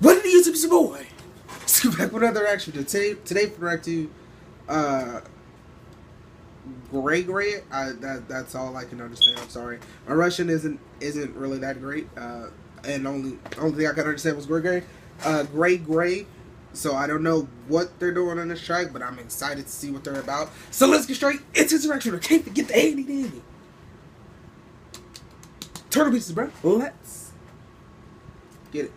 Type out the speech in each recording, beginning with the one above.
What did you do, boy? Let's go back with another reaction to today. Today for react to uh, Grey Grey. I, that that's all I can understand. I'm sorry. My Russian isn't isn't really that great. Uh, and only only thing I can understand was Grey Grey. Uh, Grey Grey. So I don't know what they're doing on this track, but I'm excited to see what they're about. So let's get straight into this reaction. I can't forget the Andy Dandy. Turtle pieces, bro. Let's get it.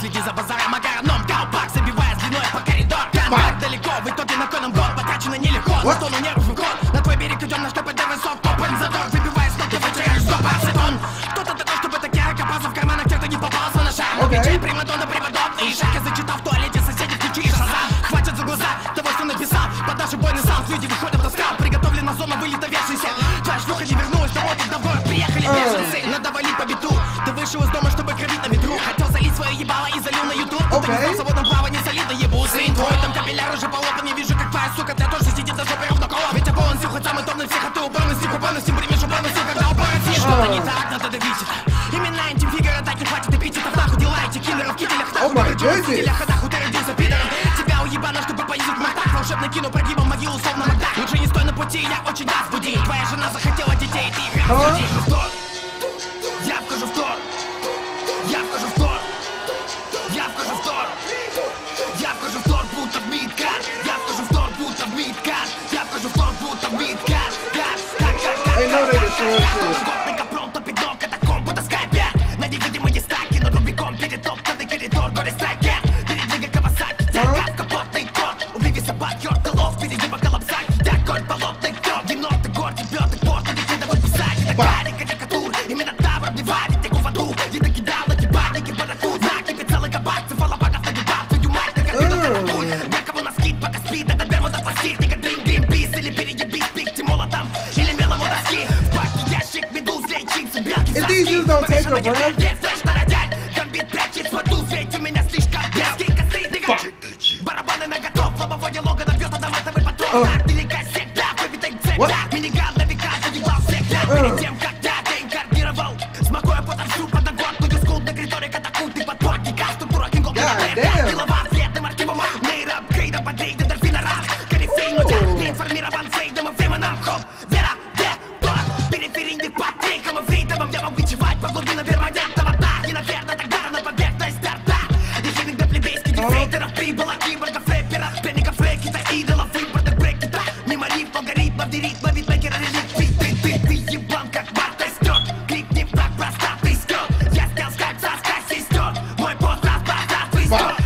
Следи за базаром Огородном колпак, забивая с длиной по коридор Контакт далеко, в итоге на коном год Потрачено нелегко, тону нервов Примадонна приводом И шаг я зачитал в туалете соседи включи шазам. Хватит за глаза того, что написал. Под наш убойный саунд люди выходят на скал Приготовлена зона вылета вешайся. Твоя шлюха не вернулась домой, тут на двор приехали беженцы. Надо валить по биту Ты вышел из дома, чтобы кровить на ветру. Хотел залить свое ебало и залил на ютуб. Ты Окей. не в свободном плавании солидно ебу Сын. Твой там капилляр уже полопан Не вижу, как твоя сука, ты Goodness. кителях Ходаху ты родился пидором. Тебя уебано, чтобы понизить в мордах Волшебно кину прогибом могилу, словно Макдак. Лучше не стой на пути, я очень нас буди Твоя жена захотела детей, ты их разбуди. В. Я вхожу в тор Я вхожу в тор Я вхожу в тор Я вхожу в тор, будто в мидкар Я вхожу в тор, будто в мидкар Я вхожу в тор, будто в мидкар Кар, кар, кар, кар, I know they кар, just please don't take her, bro. Патриком и фрейдомом, я могу бичевать по глубинам перманентного дна. И, наверное, тогда на поверхность старта. Ехидных до плебейских дефейтеров, прибыла киборгов, рэперов, пленников, рэкета, идолов, выборных брекета. Мимо рифм, алгоритмов, деритма, битмейкера, реликт, ты, ты, ты, ты ебан, как Марта стёр. Кликни в так просто, ты стёр. Я снял скайп со скай сестер. Мой пост распознат, ты стёр. Кит-друг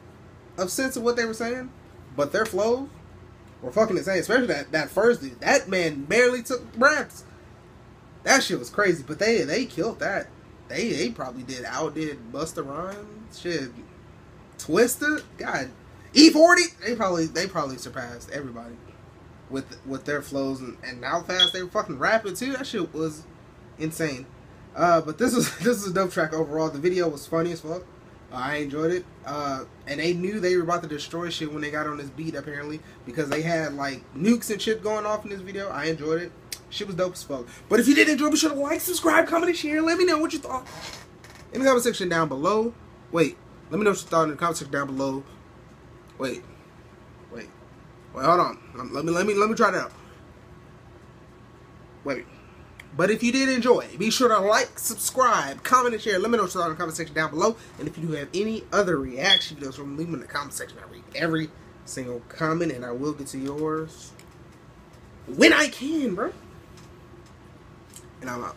of sense of what they were saying, but their flows were fucking insane. Especially that, that first dude. That man barely took breaths. That shit was crazy. But they they killed that. They they probably did outdid Busta Rhymes. Shit. Twista. God. E40. They probably they probably surpassed everybody with with their flows and, and how fast they were fucking rapping too. That shit was insane. Uh, but this was this is a dope track overall. The video was funny as fuck. I enjoyed it. Uh, and they knew they were about to destroy shit when they got on this beat apparently because they had like nukes and shit going off in this video. I enjoyed it. Shit was dope as fuck. But if you did enjoy, be sure to like, subscribe, comment, and share. Let me know what you thought in the comment section down below. Wait, let me know what you thought in the comment section down below. Wait, Wait, wait. hold on. Let me let me let me try that out. Wait. But if you did enjoy, be sure to like, subscribe, comment, and share. Let me know what's in the comment section down below. And if you do have any other reaction videos, from leave them in the comment section. I read every single comment, and I will get to yours when I can, bro. And I'm out.